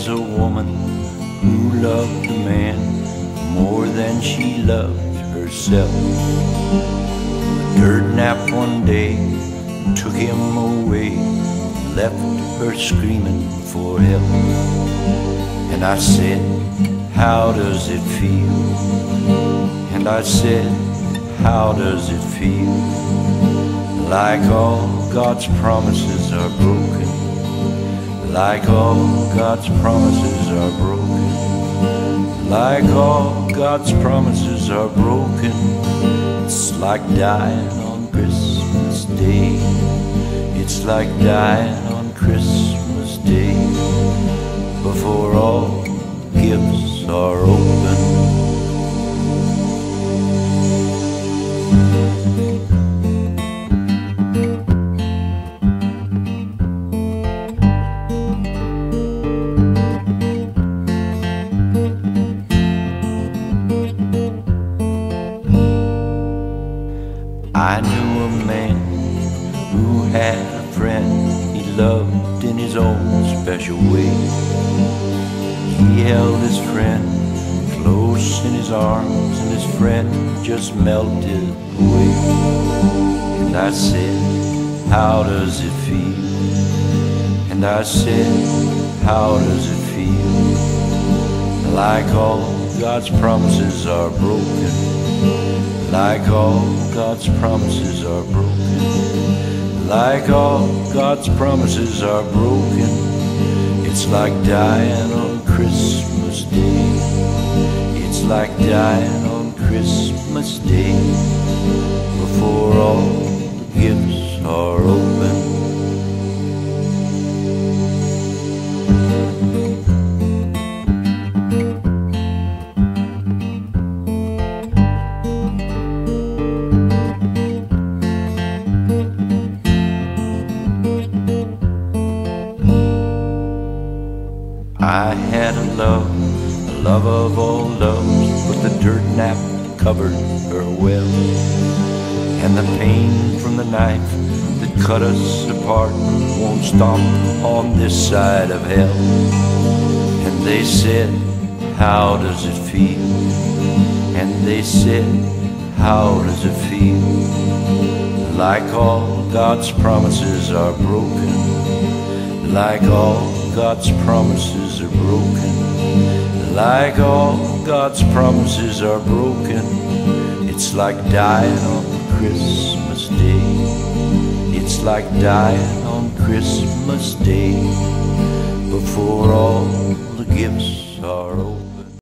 was a woman who loved a man more than she loved herself. A dirt nap one day took him away, left her screaming for help. And I said, How does it feel? And I said, How does it feel? Like all God's promises are broken like all God's promises are broken. Like all God's promises are broken. It's like dying on Christmas Day. It's like dying on Christmas Day. I knew a man who had a friend he loved in his own special way. He held his friend close in his arms, and his friend just melted away. And I said, How does it feel? And I said, How does it feel? Like all God's promises are broken like all God's promises are broken. Like all God's promises are broken. It's like dying on Christmas Day. It's like dying on Christmas Day. Before all I had a love, a love of all loves, but the dirt nap covered her well. And the pain from the knife that cut us apart won't stop on this side of hell. And they said, How does it feel? And they said, How does it feel? Like all God's promises are broken, like all God's promises are broken. Like all God's promises are broken. It's like dying on Christmas Day. It's like dying on Christmas Day. Before all the gifts are open.